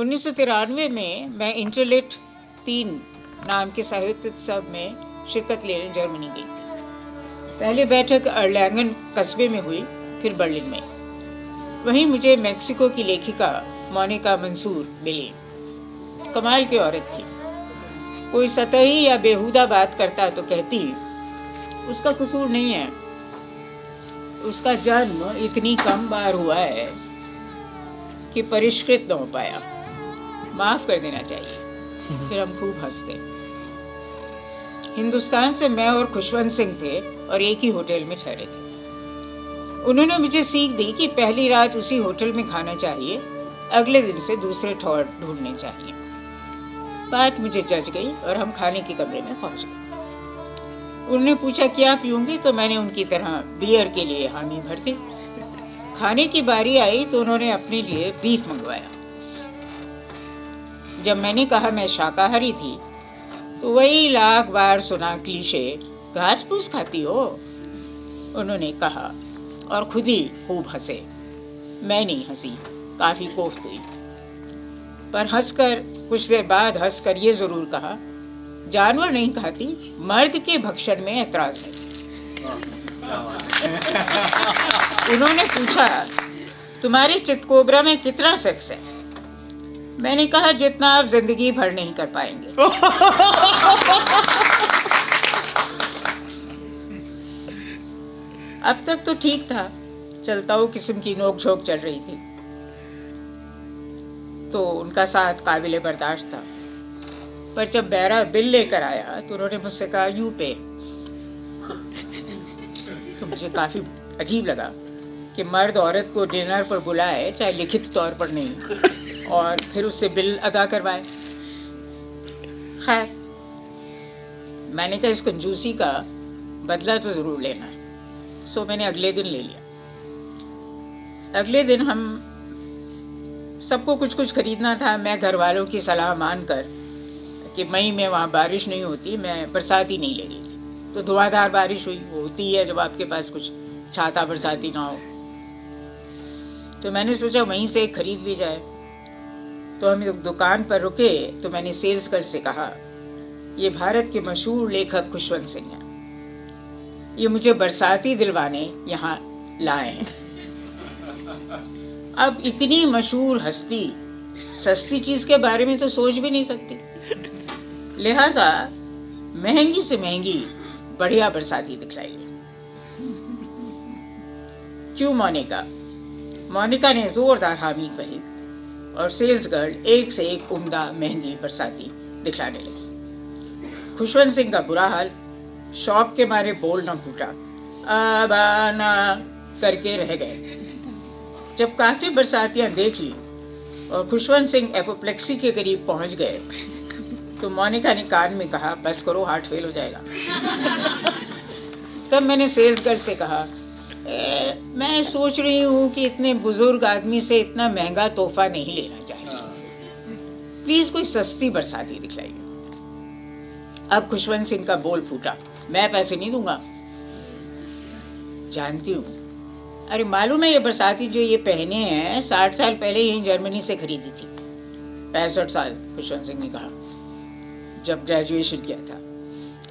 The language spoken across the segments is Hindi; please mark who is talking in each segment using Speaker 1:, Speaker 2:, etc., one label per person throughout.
Speaker 1: उन्नीस सौ तिरानवे में मैं इंटरलेट तीन नाम के साहित्य उत्सव में शिरकत लेने जर्मनी गई थी। पहली बैठक अर्लैंगन कस्बे में हुई, फिर बर्लिन में। वहीं मुझे मेक्सिको की लेखिका मोनिका मंसूर मिली। कमाल की औरत थी। कोई सतही या बेहुदा बात करता तो कहती, उसका कसूर नहीं है। उसका जन्म इतनी कम बार हुआ है कि परिष्कृत न हो पाया। माफ़ कर देना चाहिए। फिर हम खूब हँसते। हिंदुस्तान से मैं और खुशवंत सिंह थे और एक ही होटल में ठहरे थे। उन्होंने मुझे सीख दी कि पहली रात उसी होटल में खाना चाहिए, अगले दिन से दूसरे ठौर ढूँढने चाहिए। बात मुझे जज गई और हम खाने के कमरे में पहुँच गए। उन्होंने पूछा, क्या पीऊँगी तो मैंने उनकी तरह बियर के लिए हामी भर दी खाने की बारी आई तो उन्होंने अपने लिए बीफ मंगवाया। जब मैंने कहा मैं शाकाहारी थी तो वही लाख बार सुना क्लीशे घास फूस खाती हो? उन्होंने कहा और खुद ही खूब हंसे। मैं नहीं हँसी काफ़ी कोफ्त हुई। पर हंसकर कुछ देर बाद हंसकर ये ज़रूर कहा जानवर नहीं खाती मर्द के भक्षण में ऐतराज है। उन्होंने पूछा तुम्हारे चितकोबरा में कितना सेक्स है? मैंने कहा जितना आप ज़िंदगी भर नहीं कर पाएँगे। अब तक तो ठीक था चलता हूँ किस्म की नोक झोंक चल रही थी। तो उनका साथ काबिल बर्दाश्त था। पर जब बैरा बिल लेकर आया तो उन्होंने मुझसे कहा यू पे। तो मुझे काफ़ी अजीब लगा कि मर्द औरत को डिनर पर बुलाए चाहे लिखित तौर पर नहीं। और फिर उससे बिल अदा करवाए। खैर, मैंने कहा इस कंजूसी का बदला तो ज़रूर लेना है। सो मैंने अगले दिन ले लिया। अगले दिन हम सबको कुछ कुछ खरीदना था। मैं घर वालों की सलाह मानकर कि मई में वहाँ बारिश नहीं होती, मैं बरसाती नहीं ले रही थी। तो धुआंधार बारिश हुई होती है जब आपके पास कुछ छाता बरसाती ना हो। तो मैंने सोचा वहीं से खरीद ली जाए। तो हम दुकान पर रुके तो मैंने सेल्स गर्ल से कहा, ये भारत के मशहूर लेखक खुशवंत सिंह हैं। ये मुझे बरसाती दिलवाने यहाँ लाए हैं। अब इतनी मशहूर हस्ती, सस्ती चीज़ के बारे में तो सोच भी नहीं सकती। लिहाजा, महँगी से महँगी, बढ़िया बरसाती दिखलाई क्यों मोनिका? मोनिका ने जोरदार हामी कही। और सेल्स गर्ल एक से एक उम्दा महँगी बरसाती दिखलाने लगी। खुशवंत सिंह का बुरा हाल, शौक के मारे बोलना फूटा अब आना करके रह गए। जब काफ़ी बरसातियाँ देख ली और खुशवंत सिंह एपोप्लेक्सी के करीब पहुँच गए तो मोनिका ने कान में कहा, बस करो, हार्ट फेल हो जाएगा। तब मैंने सेल्स गर्ल से कहा ए, मैं सोच रही हूँ कि इतने बुज़ुर्ग आदमी से इतना महँगा तोहफा नहीं लेना चाहिए। प्लीज़ कोई सस्ती बरसाती दिखलाइए अब खुशवंत सिंह का बोल फूटा। मैं पैसे नहीं दूँगा। जानती हूँ। अरे मालूम है ये बरसाती जो ये पहने हैं साठ साल पहले यहीं जर्मनी से खरीदी थी। पैंसठ साल खुशवंत सिंह ने कहा। जब ग्रेजुएशन किया था।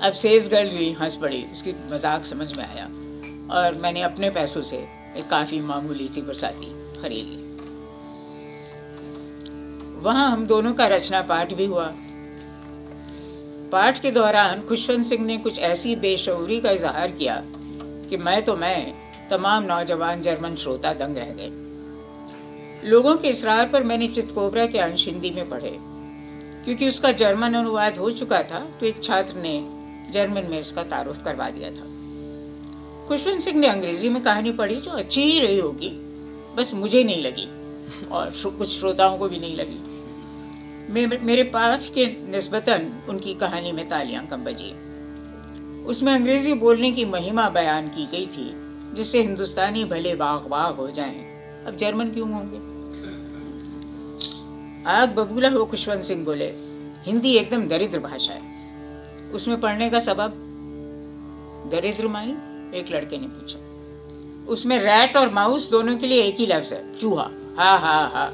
Speaker 1: अब सेल्स गर्ल हुई हंस पड़ी। उसकी मज़ाक समझ में आया। और मैंने अपने पैसों से एक काफ़ी मामूली सी बरसाती खरीद ली। वहाँ हम दोनों का रचना पाठ भी हुआ। पाठ के दौरान खुशवंत सिंह ने कुछ ऐसी बेशौरी का इजहार किया कि मैं तो मैं तमाम नौजवान जर्मन श्रोता दंग रह गए। लोगों के इसरार पर मैंने चितकोबरा के अंश हिंदी में पढ़े। क्योंकि उसका जर्मन अनुवाद हो चुका था तो एक छात्र ने जर्मन में उसका तारुफ करवा दिया था। खुशवंत सिंह ने अंग्रेज़ी में कहानी पढ़ी जो अच्छी ही रही होगी। बस मुझे नहीं लगी और कुछ श्रोताओं को भी नहीं लगी। मे, मेरे पाठ के नस्बतन उनकी कहानी में तालियाँ कम बजी। उसमें अंग्रेज़ी बोलने की महिमा बयान की गई थी जिससे हिंदुस्तानी भले बाग बाग हो जाएँ अब जर्मन क्यों होंगे? आग बबूला हो खुशवंत सिंह बोले हिंदी एकदम दरिद्र भाषा है। उसमें पढ़ने का सबब दरिद्र माई? एक लड़के ने पूछा। उसमें रैट और माउस दोनों के लिए एक ही लफ्ज है, चूहा। हा हा हा।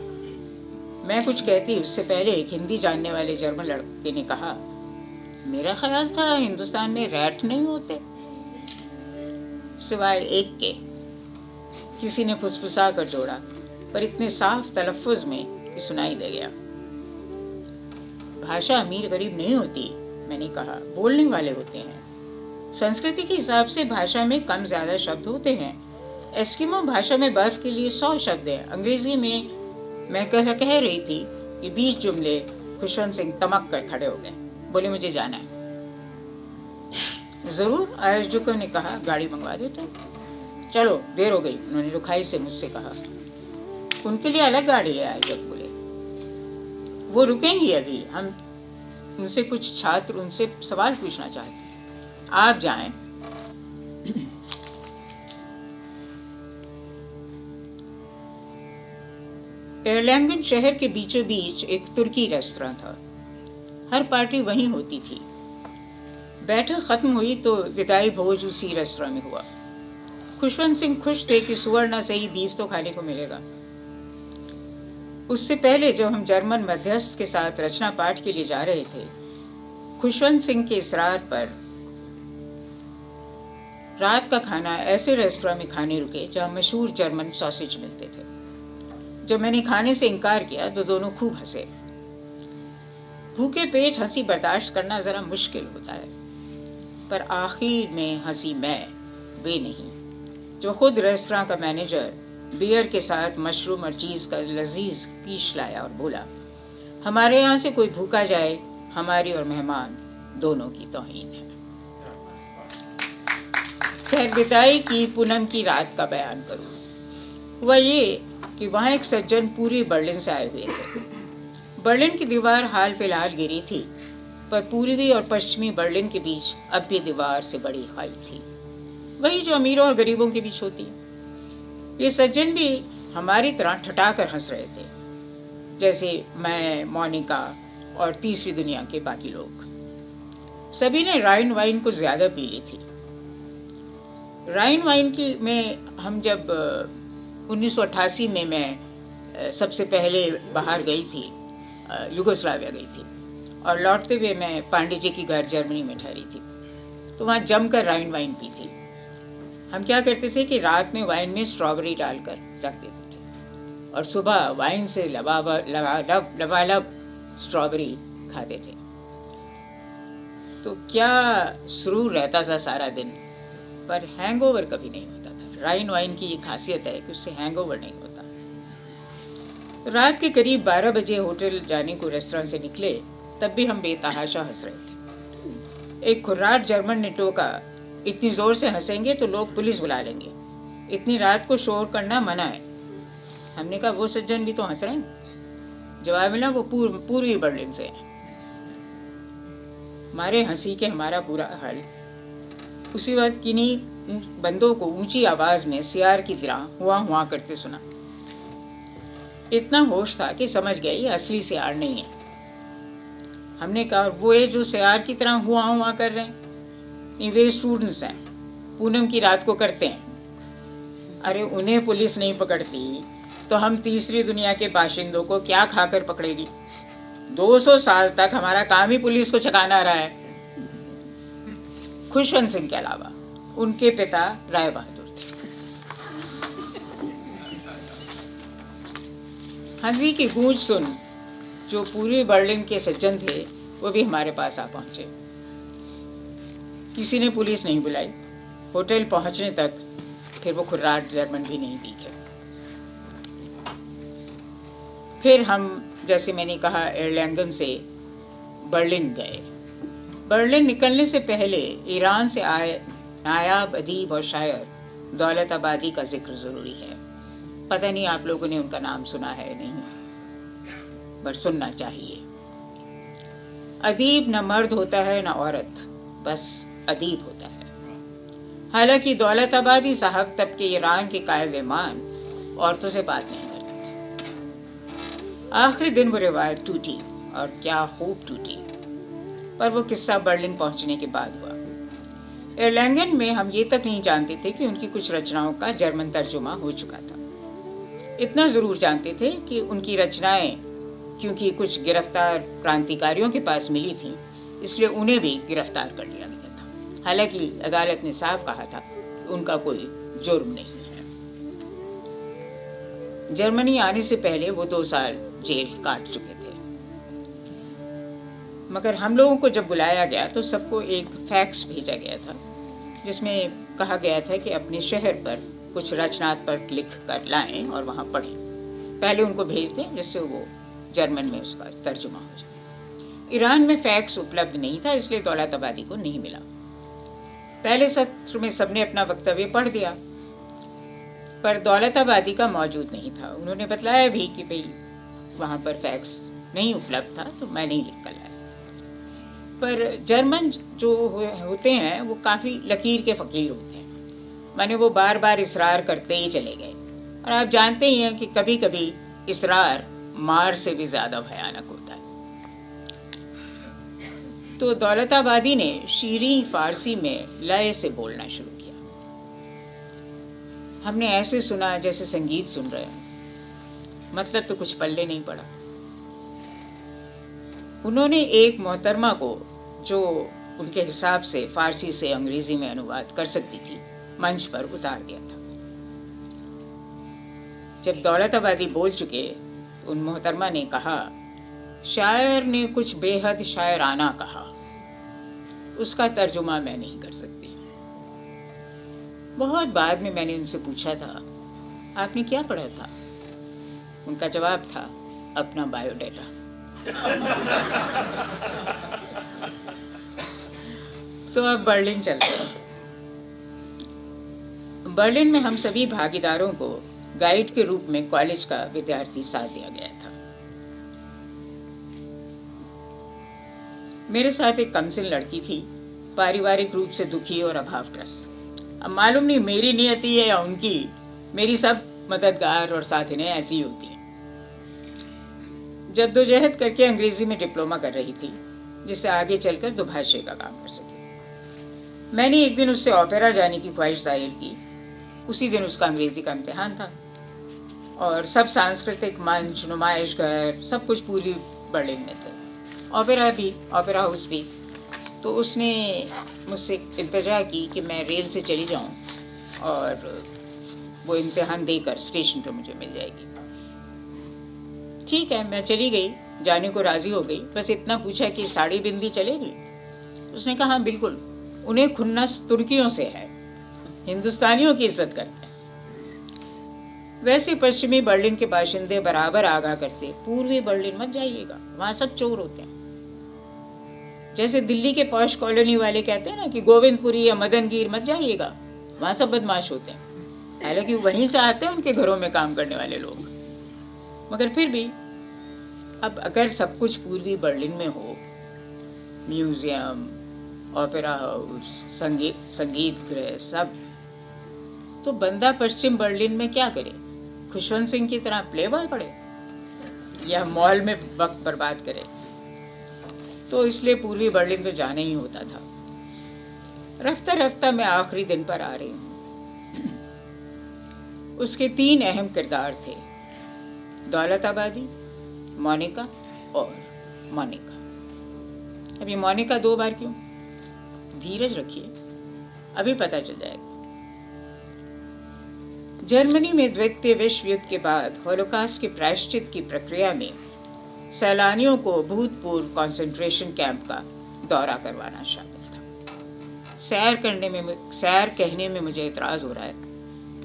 Speaker 1: मैं कुछ कहती, उससे पहले एक हिंदी जानने वाले जर्मन लड़के ने कहा, मेरा ख्याल था हिंदुस्तान में रैट नहीं होते। सिवाय एक के। किसी ने फुसफुसा कर जोड़ा, पर इतने साफ़ तलफ़ुज में सुनाई दे गया। भाषा अमीर गरीब नहीं होती, मैंने कहा, बोलने वाले होते हैं। संस्कृति के हिसाब से भाषा में कम ज़्यादा शब्द होते हैं। एस्किमो भाषा में बर्फ़ के लिए सौ शब्द हैं। अंग्रेज़ी में मैं कह कह रही थी कि बीस जुमले खुशवंत सिंह तमक कर खड़े हो गए। बोले, मुझे जाना है। ज़रूर आयोजकों ने कहा, गाड़ी मंगवा देते चलो, देर हो गई। उन्होंने रुखाई से मुझसे कहा। उनके लिए अलग गाड़ी है आयोजक बोले। वो रुकेंगी अभी। हम उनसे कुछ छात्र, उनसे सवाल पूछना चाहते आप जाएँ। एयरलैंगन शहर के बीचों बीच एक तुर्की रेस्तरा था। हर पार्टी वहीं होती थी। बैठक खत्म हुई तो विदाई भोज उसी रेस्तरा में हुआ। खुशवंत सिंह खुश थे कि सुवर्णा से ही बीफ तो खाने को मिलेगा। उससे पहले जब हम जर्मन मध्यस्थ के साथ रचना पाठ के लिए जा रहे थे, खुशवंत सिंह के इसरार पर रात का खाना ऐसे रेस्तरा में खाने रुके जहाँ मशहूर जर्मन सॉसेज मिलते थे। जब मैंने खाने से इनकार किया तो दोनों खूब हंसे। भूखे पेट हँसी बर्दाश्त करना ज़रा मुश्किल होता है। पर आखिर में हँसी मैं, वे नहीं। जो खुद रेस्तरा का मैनेजर बियर के साथ मशरूम और चीज़ का लजीज पीश लाया और बोला, हमारे यहाँ से कोई भूखा जाए, हमारी और मेहमान दोनों की तोहीन है। खैर बिताई की पूनम की रात का बयान करूँ। वह ये कि वहाँ एक सज्जन पूरी बर्लिन से आए हुए थे। बर्लिन की दीवार हाल फ़िलहाल गिरी थी, पर पूर्वी और पश्चिमी बर्लिन के बीच अब भी दीवार से बड़ी खाई थी। वही जो अमीरों और गरीबों के बीच होती। ये सज्जन भी हमारी तरह ठटा कर हंस रहे थे, जैसे मैं, मोनिका और तीसरी दुनिया के बाकी लोग। सभी ने राइन वाइन को ज़्यादा पी ली थी। राइन वाइन की में हम जब उन्नीस सौ अट्ठासी में मैं सबसे पहले बाहर गई थी युगोस्लाविया गई थी, और लौटते हुए मैं पांडे जी की घर जर्मनी में ठहरी थी तो वहाँ जमकर राइन वाइन पी थी। हम क्या करते थे कि रात में वाइन में स्ट्रॉबेरी डालकर रख देते थे, और सुबह वाइन से लबा, लब, लबालब स्ट्रॉबेरी खाते थे। तो क्या सुरूर रहता था सारा दिन? पर हैंगओवर कभी नहीं होता था। राइन वाइन की ये खासियत है कि उससे हैंगओवर नहीं होता। रात के करीब 12 बजे होटल जाने को रेस्टोरेंट से निकले, तब भी हम बेतहाशा हंस रहे थे। एक खुर्राट जर्मन ने टोका इतनी ज़ोर से हंसेंगे तो लोग पुलिस बुला लेंगे। इतनी रात को शोर करना मना है। हमने कहा, वो सज्जन भी तो हंस रहे हैं। जवाब मिला, वो पूर्व, पूर्वी बर्लिन से है। मारे हँसी के हमारा पूरा हाल। उसी वक्त किन्हीं बंदों को ऊँची आवाज़ में सियार की तरह हुआ हुआ करते सुना। इतना होश था कि समझ गए असली सियार नहीं है। हमने कहा, वो ये जो सियार की तरह हुआ हुआ कर रहे हैं। वे स्टूडेंट्स हैं, पूनम की रात को करते हैं। अरे, उन्हें पुलिस नहीं पकड़ती तो हम तीसरी दुनिया के बाशिंदों को क्या खाकर पकड़ेगी? 200 साल तक हमारा काम ही पुलिस को चकाना रहा है। खुशवंत सिंह के अलावा उनके पिता राय बहादुर थे। हँसी की गूंज सुन जो पूरी बर्लिन के सज्जन थे, वो भी हमारे पास आ पहुँचे। किसी ने पुलिस नहीं बुलाई। होटल पहुँचने तक फिर वो खुर्राट जर्मन भी नहीं दिखे। फिर हम, जैसे मैंने कहा एयरलैंगन से बर्लिन गए। बर्लिन निकलने से पहले ईरान से आए, नायाब, अदीब और शायर दौलत आबादी का ज़िक्र ज़रूरी है। पता नहीं आप लोगों ने उनका नाम सुना है नहीं, पर सुनना चाहिए। अदीब न मर्द होता है, न औरत, बस अदीब होता है। हालाँकि दौलत आबादी साहब तब के ईरान के कायल मान औरतों से बात नहीं करते थे। आखिरी दिन वो रिवायत टूटी और क्या खूब टूटी। पर वो किस्सा बर्लिन पहुँचने के बाद हुआ। एयरलैंगन में हम ये तक नहीं जानते थे कि उनकी कुछ रचनाओं का जर्मन तर्जुमा हो चुका था। इतना ज़रूर जानते थे कि उनकी रचनाएँ, क्योंकि कुछ गिरफ़्तार क्रांतिकारियों के पास मिली थी, इसलिए उन्हें भी गिरफ़्तार कर लिया गया था। हालाँकि अदालत ने साफ़ कहा था, उनका कोई जुर्म नहीं है। जर्मनी आने से पहले वो दो साल जेल काट चुके मगर हम लोगों को जब बुलाया गया तो सबको एक फैक्स भेजा गया था, जिसमें कहा गया था कि अपने शहर पर कुछ रचनात्मक लिख कर लाएँ और वहाँ पढ़ें। पहले उनको भेज दें, जिससे वो जर्मन में उसका तर्जुमा हो जाए। ईरान में फैक्स उपलब्ध नहीं था, इसलिए दौलत आबादी को नहीं मिला। पहले सत्र में सबने अपना वक्तव्य पढ़ दिया, पर दौलत आबादी का मौजूद नहीं था। उन्होंने बतलाया भी कि भाई, वहाँ पर फैक्स नहीं उपलब्ध था तो मैं नहीं लिख कर लाया। पर जर्मन जो होते हैं, वो काफ़ी लकीर के फ़कीर होते हैं। माने वो बार बार इसरार करते ही चले गए। और आप जानते ही हैं कि कभी कभी इसरार मार से भी ज़्यादा भयानक होता है। तो दौलताबादी ने शीरी फारसी में लय से बोलना शुरू किया। हमने ऐसे सुना जैसे संगीत सुन रहे हैं। मतलब तो कुछ पल्ले नहीं पड़ा। उन्होंने एक मोहतरमा को, जो उनके हिसाब से फारसी से अंग्रेज़ी में अनुवाद कर सकती थी, मंच पर उतार दिया था। जब दौलताबादी बोल चुके, उन मोहतरमा ने कहा, शायर ने कुछ बेहद शायराना कहा। उसका तर्जुमा मैं नहीं कर सकती। बहुत बाद में मैंने उनसे पूछा था, आपने क्या पढ़ा था? उनका जवाब था, अपना बायोडेटा। तो अब बर्लिन चलते हैं। बर्लिन में हम सभी भागीदारों को गाइड के रूप में कॉलेज का विद्यार्थी साथ दिया गया था। मेरे साथ एक कमसिन लड़की थी, पारिवारिक रूप से दुखी और अभावग्रस्त। अब मालूम नहीं मेरी नियति है या उनकी। मेरी सब मददगार और साथिनें ऐसी होती हैं। जद्दोजहद करके अंग्रेज़ी में डिप्लोमा कर रही थी, जिससे आगे चलकर दुभाषे का काम कर सके। मैंने एक दिन उससे ओपेरा जाने की ख्वाहिश ज़ाहिर की। उसी दिन उसका अंग्रेज़ी का इम्तिहान था। और सब सांस्कृतिक मंच नुमाइश घर सब कुछ पूरी बर्लिन में थे। ओपेरा भी, ओपेरा हाउस भी। तो उसने मुझसे इल्तजा की कि मैं रेल से चली जाऊँ और वो इम्तिहान देकर स्टेशन पर मुझे मिल जाएगी। ठीक है, मैं चली गई। जाने को राज़ी हो गई। बस इतना पूछा कि साड़ी बिंदी चलेगी? उसने कहा हाँ बिल्कुल। उन्हें खुन्नस तुर्कियों से है। हिंदुस्तानियों की इज़्ज़त करते हैं। वैसे पश्चिमी बर्लिन के बाशिंदे बराबर आगाह करते। पूर्वी बर्लिन मत जाइएगा, वहाँ सब चोर होते हैं। जैसे दिल्ली के पौष कॉलोनी वाले कहते हैं ना कि गोविंदपुरी या मदनगीर मत जाइएगा, वहाँ सब बदमाश होते हैं। हालाँकि वहीं से आते हैं, उनके घरों में काम करने वाले लोग। मगर फिर भी, अब अगर सब कुछ पूर्वी बर्लिन में हो, म्यूज़ियम, ओपेरा हाउस संगीत संगीत गृह सब तो बंदा पश्चिम बर्लिन में क्या करे? खुशवंत सिंह की तरह प्ले बॉय पड़े? या मॉल में वक्त बर्बाद करे? तो इसलिए पूर्वी बर्लिन तो जाना ही होता था। रफ्ता रफ्ता मैं आखिरी दिन पर आ रही हूँ। उसके तीन अहम किरदार थे। दौलताबादी, मोनिका और मोनिका। अब ये मोनिका दो बार क्यों? धीरज रखिए, अभी पता चल जाएगा। जर्मनी में द्वितीय विश्व युद्ध के बाद होलोकास्ट के प्रायश्चित की प्रक्रिया में सैलानियों को भूतपूर्व कंसंट्रेशन कैंप का दौरा करवाना शामिल था। सैर करने में सैर कहने में मुझे इतराज हो रहा है,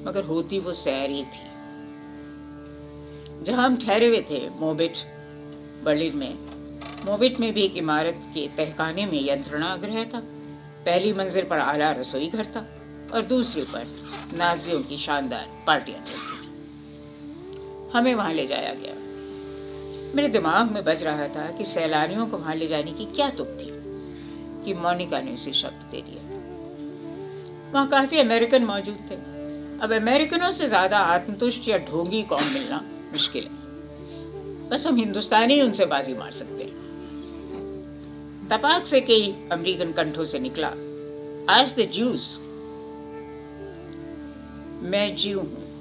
Speaker 1: मगर होती वो सैर ही थी। जहाँ हम ठहरे हुए थे, मोबिट, बर्लिन में। मोबिट में भी एक इमारत के तहखाने में यंत्रणा गृह था। पहली मंजिल पर आला रसोई घर था और दूसरे पर नाजियों की शानदार पार्टियाँ चलती थी। हमें वहाँ ले जाया गया। मेरे दिमाग में बज रहा था कि सैलानियों को वहाँ ले जाने की क्या तुक थी, कि मोनिका ने उसे शब्द दे दिया। वहाँ काफ़ी अमेरिकन मौजूद थे। अब अमेरिकनों से ज़्यादा आत्मतुष्ट या ढोंगी कौन मिलना? मुश्किल है। बस हम हिंदुस्तानी उनसे बाजी मार सकते हैं। तपाक से कई अमेरिकन कंठों से निकला। आज द जूस मैं जीव हूँ।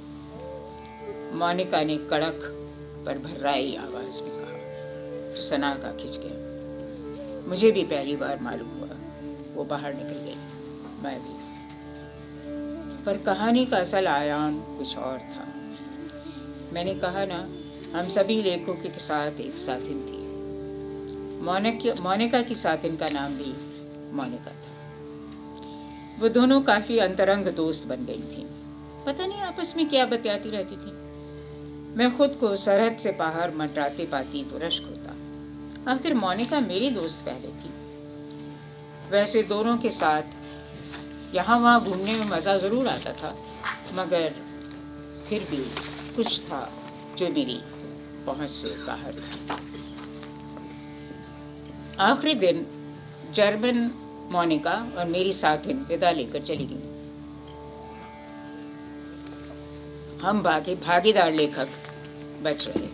Speaker 1: मोनिका ने कड़क पर भर्राई आवाज़ में कहा। तो सना का खिंच गया। मुझे भी पहली बार मालूम हुआ। वो बाहर निकल गई। मैं भी। पर कहानी का असल आयाम कुछ और था। मैंने कहा, ना, हम सभी लेखकों के साथ एक साथिन थी। मोनिका मोनिका की साथिन का नाम भी मोनिका था। वो दोनों काफ़ी अंतरंग दोस्त बन गई थी। पता नहीं आपस में क्या बतियाती रहती थी। मैं खुद को सरहद से बाहर मंडराते पाती तो रश्क होता। आखिर मोनिका मेरी दोस्त पहले थी। वैसे दोनों के साथ यहाँ वहाँ घूमने में मज़ा ज़रूर आता था, मगर फिर भी कुछ था जो मेरी पहुँच से बाहर था। आखिरी दिन जर्मन मोनिका और मेरी साथिन विदा लेकर चली गई। हम बाकी भागीदार लेखक बच रहे।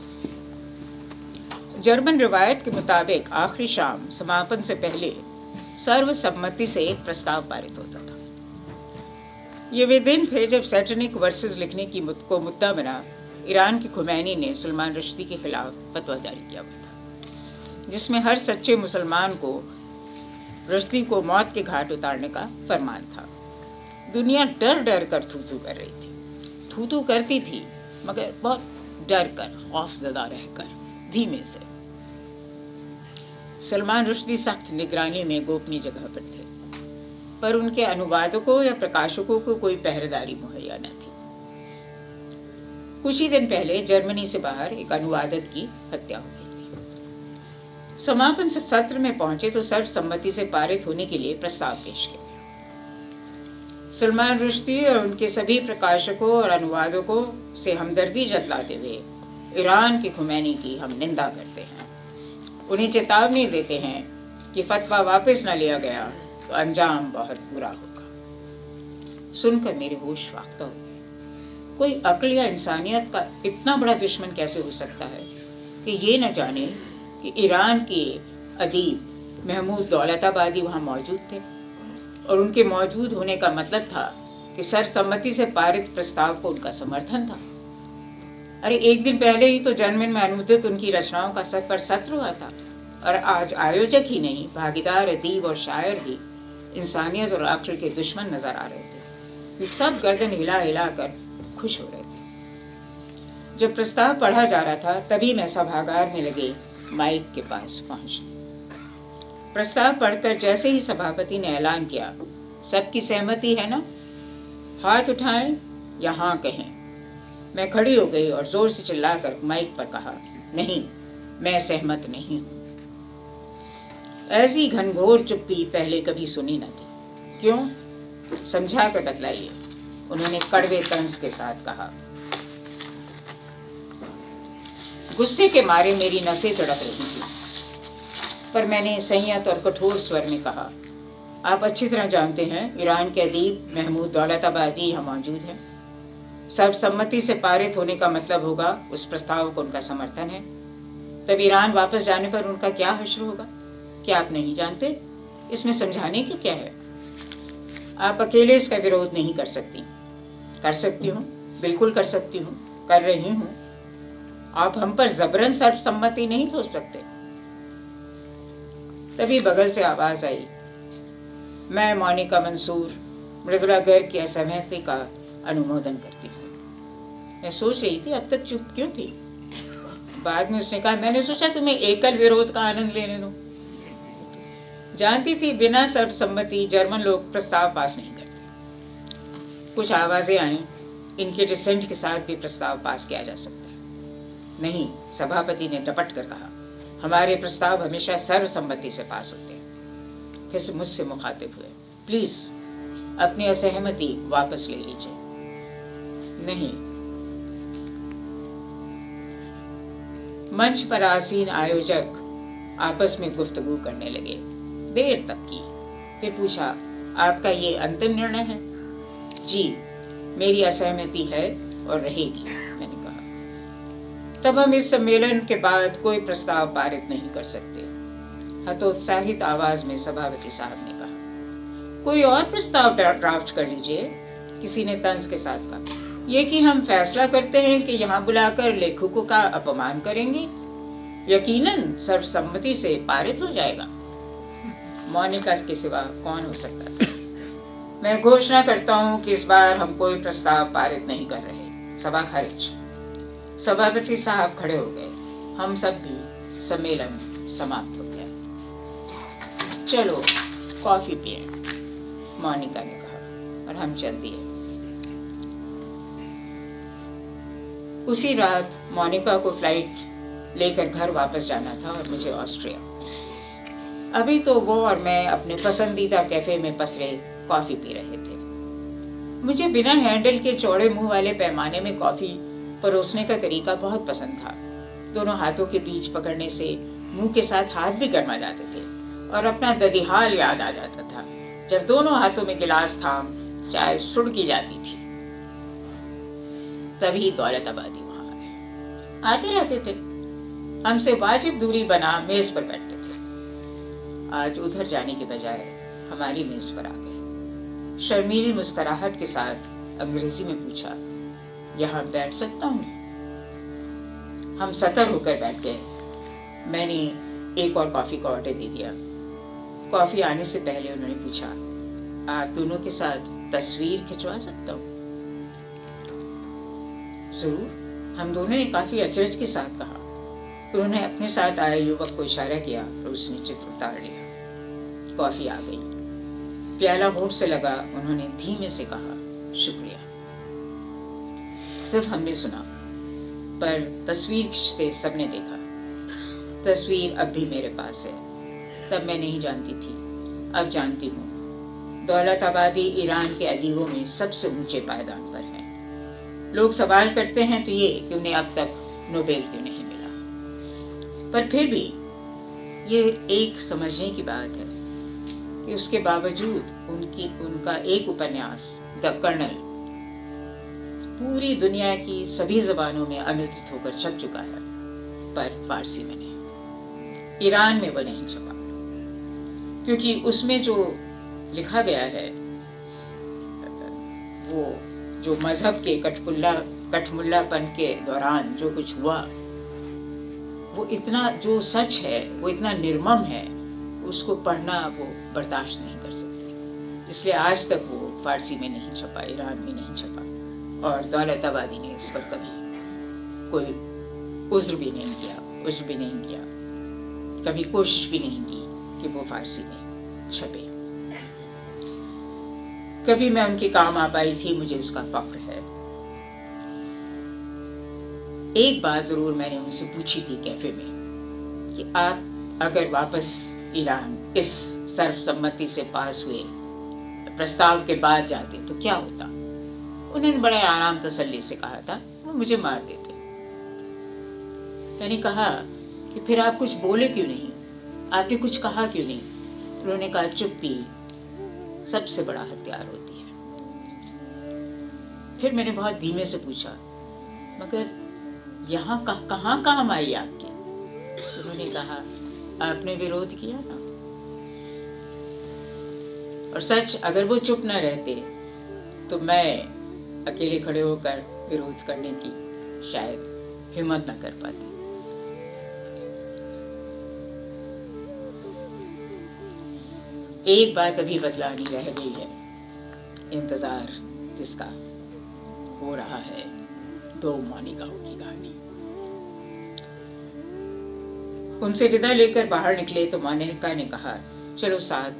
Speaker 1: जर्मन रिवायत के मुताबिक आखिरी शाम समापन से पहले सर्वसम्मति से एक प्रस्ताव पारित होता था। ये वे दिन थे जब सैटनिक वर्सेस लिखने की मुद, को मुद्दा बना। ईरान की खुमैनी ने सलमान रश्दी के खिलाफ फतवा जारी किया हुआ था जिसमें हर सच्चे मुसलमान को रश्दी को मौत के घाट उतारने का फरमान था। दुनिया डर डर कर थू थू कर रही थी। थू थू करती थी मगर बहुत डर कर खौफ जदा रहकर धीमे से। सलमान रुश्दी सख्त निगरानी में गोपनीय जगह पर थे। पर उनके अनुवादकों या प्रकाशकों को कोई पहरेदारी मुहैया न थी। कुछ ही दिन पहले जर्मनी से बाहर एक अनुवादक की हत्या हो गई थी। समापन सत्र में पहुँचे तो सर्वसम्मति से पारित होने के लिए प्रस्ताव पेश किया सलमान रुश्दी और उनके सभी प्रकाशकों और अनुवादकों से हमदर्दी जतलाते हुए ईरान की खुमैनी की हम निंदा करते हैं। उन्हें चेतावनी देते हैं कि फतवा वापस न लिया गया तो अंजाम बहुत बुरा होगा। सुनकर मेरे होश वाख्ता हो गए। कोई अक्ल या इंसानियत का इतना बड़ा दुश्मन कैसे हो सकता है कि ये न जाने कि ईरान के अदीब महमूद दौलताबादी वहाँ मौजूद थे? और उनके मौजूद होने का मतलब था कि सर्वसम्मति से पारित प्रस्ताव को उनका समर्थन था? अरे, एक दिन पहले ही तो जन्मन में अनुदित उनकी रचनाओं का सत पर सत्र हुआ था। और आज आयोजक ही नहीं, भागीदार, अदीब और शायर भी इंसानियत और अक्ल के दुश्मन नज़र आ रहे थे। सब गर्दन हिला हिला कर खुश हो रहे थे। जब प्रस्ताव पढ़ा जा रहा था, तभी मैं सभागार में लगे माइक के पास पहुँच। प्रस्ताव पढ़कर जैसे ही सभापति ने ऐलान किया, सबकी सहमति है ना? हाथ उठाएँ या हाँ कहें। मैं खड़ी हो गई और ज़ोर से चिल्लाकर माइक पर कहा, नहीं, मैं सहमत नहीं हूँ। ऐसी घनघोर चुप्पी पहले कभी सुनी न थी। क्यों? समझा कर बतलाइए, उन्होंने कड़वे तंज के साथ कहा। गुस्से के मारे मेरी नसें तड़प रही थी, पर मैंने संयत और कठोर स्वर में कहा, आप अच्छी तरह जानते हैं, ईरान के अदीब, महमूद दौलताबादी यहाँ मौजूद हैं। सर्वसम्मति से पारित होने का मतलब होगा, उस प्रस्ताव को उनका समर्थन है। तब ईरान वापस जाने पर उनका क्या हश्र होगा? क्या आप नहीं जानते, इसमें समझाने की क्या है? आप अकेले इसका विरोध नहीं कर सकती। कर सकती हूँ, बिल्कुल कर सकती हूँ, कर रही हूँ। आप हम पर जबरन सर्वसम्मति नहीं ठोस सकते तभी बगल से आवाज़ आई, मैं मोनिका मंसूर मृदुला गर्ग की असहमति का अनुमोदन करती हूँ। मैं सोच रही थी, अब तक चुप क्यों थी? बाद में उसने कहा, मैंने सोचा तुम्हें एकल विरोध का आनंद लेने दो। जानती थी, बिना सर्वसम्मति जर्मन लोग प्रस्ताव पास नहीं करते। कुछ आवाज़ें आई, इनके डिसेंट के साथ भी प्रस्ताव पास किया जा सकता है। नहीं, सभापति ने टपट कर कहा, हमारे प्रस्ताव हमेशा सर्वसम्मति से पास होते हैं। फिर मुझसे मुखातिब हुए, प्लीज़, अपनी असहमति वापस ले लीजिए। नहीं। मंच पर आसीन आयोजक आपस में गुफ्तगू करने लगे। देर तक की। फिर पूछा, आपका ये अंतिम निर्णय है? जी, मेरी असहमति है और रहेगी, मैंने कहा। तब हम इस सम्मेलन के बाद कोई प्रस्ताव पारित नहीं कर सकते। हतोत्साहित आवाज़ में सभापति साहब ने कहा, कोई और प्रस्ताव ड्राफ्ट कर लीजिए? किसी ने तंज के साथ कहा, ये कि हम फैसला करते हैं कि यहाँ बुलाकर लेखकों का अपमान करेंगे? यकीनन, सर्वसम्मति से पारित हो जाएगा। मोनिका के सिवा कौन हो सकता था? मैं घोषणा करता हूँ कि इस बार हम कोई प्रस्ताव पारित नहीं कर रहे। सभा खारिज। सभापति साहब खड़े हो गए। हम सब भी सम्मेलन समाप्त हो गया। चलो, कॉफ़ी पिए, मोनिका ने कहा, और हम चल दिए उसी रात मोनिका को फ़्लाइट लेकर घर वापस जाना था और मुझे ऑस्ट्रिया। अभी तो वो और मैं अपने पसंदीदा कैफ़े में पसरे कॉफ़ी पी रहे थे। मुझे बिना हैंडल के चौड़े मुँह वाले पैमाने में कॉफ़ी परोसने का तरीका बहुत पसंद था। दोनों हाथों के बीच पकड़ने से मुँह के साथ हाथ भी गर्मा जाते थे और अपना ददिहाल याद आ जाता था। जब दोनों हाथों में गिलास थाम चाय सुड़की जाती थी। तभी दौलत आबादी वहाँ आते रहते थे। हमसे वाजिब दूरी बना मेज पर बैठते थे आज उधर जाने के बजाय हमारी मेज पर आ गए। शर्मीली मुस्कुराहट के साथ अंग्रेज़ी में पूछा, यहाँ बैठ सकता हूँ? हम सतर होकर बैठ गए। मैंने एक और कॉफ़ी का ऑर्डर दे दिया। कॉफ़ी आने से पहले उन्होंने पूछा, आप दोनों के साथ तस्वीर खिंचवा सकता हूँ? ज़रूर। हम दोनों ने काफ़ी अचरज के साथ कहा। उन्होंने अपने साथ आए युवक को इशारा किया और उसने चित्र उतार लिया। कॉफ़ी आ गई। प्याला होठ से लगा उन्होंने धीमे से कहा, शुक्रिया। सिर्फ़ हमने सुना, पर तस्वीर खींचते सबने देखा। तस्वीर अब भी मेरे पास है। तब मैं नहीं जानती थी। अब जानती हूँ। दौलत आबादी ईरान के अदीबों में सबसे ऊँचे पायदान पर है। लोग सवाल करते हैं तो ये कि उन्हें अब तक नोबेल क्यों नहीं मिला? पर फिर भी ये एक समझने की बात है। कि उसके बावजूद उनकी, उनका एक उपन्यास, द कर्नल, पूरी दुनिया की सभी जबानों में अनुदित होकर छप चुका है, पर फारसी में नहीं। ईरान में वह नहीं छपा। क्योंकि उसमें जो लिखा गया है, वो जो मज़हब के कठपुल्ला, कठमुल्लापन के दौरान जो कुछ हुआ, वो इतना, जो सच है, वो इतना निर्मम है उसको पढ़ना वो बर्दाश्त नहीं कर सकते। इसलिए आज तक वो फारसी में नहीं छपा ईरान में नहीं छपा और दौलत आबादी ने इस पर कभी कोई उज्र भी नहीं किया, उज्र भी नहीं किया, कभी कोशिश भी नहीं की कि वो फारसी में छपे। कभी मैं उनके काम आ पाई थी, मुझे उसका फख्र है। एक बात ज़रूर मैंने उनसे पूछी थी कैफ़े में कि आप अगर वापस ईरान इस सर्वसम्मति से पास हुए। प्रस्ताव के बाद जाते तो क्या होता? उन्होंने बड़े आराम तसल्ली से कहा था, वो मुझे मार देते। मैंने कहा कि फिर आप कुछ बोले क्यों नहीं? आपने कुछ कहा क्यों नहीं? उन्होंने कहा चुप्पी सबसे बड़ा हथियार होती है। फिर मैंने बहुत धीमे से पूछा, मगर यहाँ कहाँ काम आई आपकी? उन्होंने कहा आपने विरोध किया ना और सच, अगर वो चुप ना रहते तो मैं अकेले खड़े होकर विरोध करने की शायद हिम्मत ना कर पाती। एक बात अभी बदलानी रह गई है। इंतज़ार जिसका हो रहा है, दो मानिकाओं की कहानी। उनसे विदा लेकर बाहर निकले तो मानिका ने कहा, चलो साथ,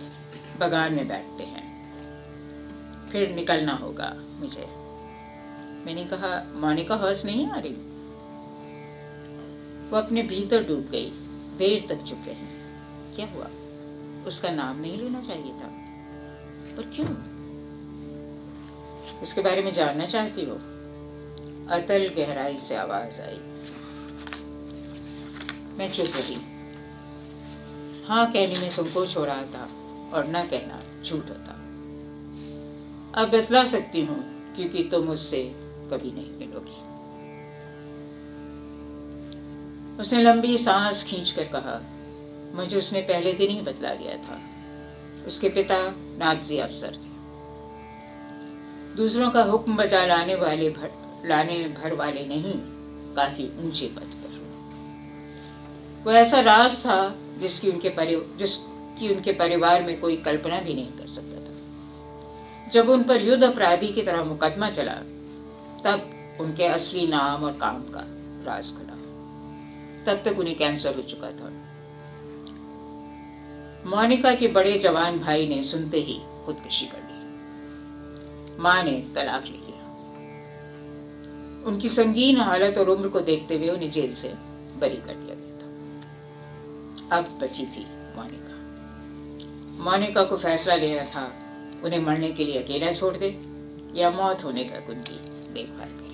Speaker 1: बगान में बैठते हैं। फिर निकलना होगा मुझे। मैंने कहा मोनिका हर्ष नहीं आ रही? वो अपने भीतर डूब गई, देर तक चुप रही। क्या हुआ? उसका नाम नहीं लेना चाहिए था। पर क्यों? उसके बारे में जानना चाहती हो? अतल गहराई से आवाज़ आई। मैं चुप रही। हाँ कहने में संकोच हो रहा था और ना कहना झूठ होता। अब बतला सकती हूँ क्योंकि तुम तो मुझसे कभी नहीं मिलोगी। उसने लंबी सांस खींचकर कहा मुझे उसने पहले दिन ही बतला दिया था। उसके पिता नाजी अफसर थे। दूसरों का हुक्म बजा लाने वाले भर, लाने भर वाले नहीं काफ़ी ऊँचे पद वो ऐसा राज था जिसकी उनके परि, जिसकी उनके परिवार में कोई कल्पना भी नहीं कर सकता था। जब उन पर युद्ध अपराधी की तरह मुकदमा चला, तब उनके असली नाम और काम का राज खुला। तब तक उन्हें कैंसर हो चुका था। मोनिका के बड़े जवान भाई ने सुनते ही खुदकुशी कर ली। माँ ने तलाक ले लिया। उनकी संगीन हालत और उम्र को देखते हुए उन्हें जेल से बरी कर दिया अब बची थी मोनिका। मोनिका को फैसला लेना था, उन्हें मरने के लिए अकेला छोड़ दे या मौत होने तक उनकी देखभाल करे।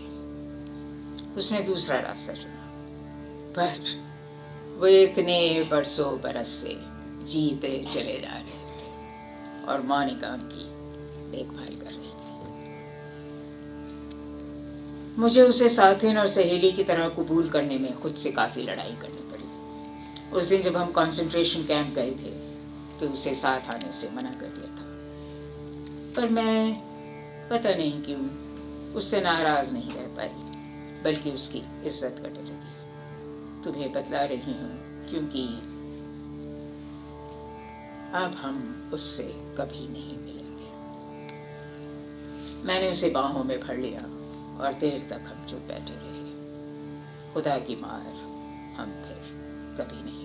Speaker 1: उसने दूसरा रास्ता चुना। पर वो इतने बरसों बरस से जीते चले जा रहे थे और मोनिका उनकी देखभाल कर रही थी। मुझे उसे साथिन और सहेली की तरह कबूल करने में खुद से काफ़ी लड़ाई करनी उस दिन जब हम कंसंट्रेशन कैंप गए थे तो उसे साथ आने से मना कर दिया था। पर मैं पता नहीं क्यों, उससे नाराज़ नहीं रह पाई, बल्कि उसकी इज़्ज़त करने लगी। तुम्हें बतला रही हूँ, क्योंकि अब हम उससे कभी नहीं मिलेंगे। मैंने उसे बाहों में भर लिया, और देर तक हम चुप बैठे रहे। खुदा की मार हम फिर कभी नहीं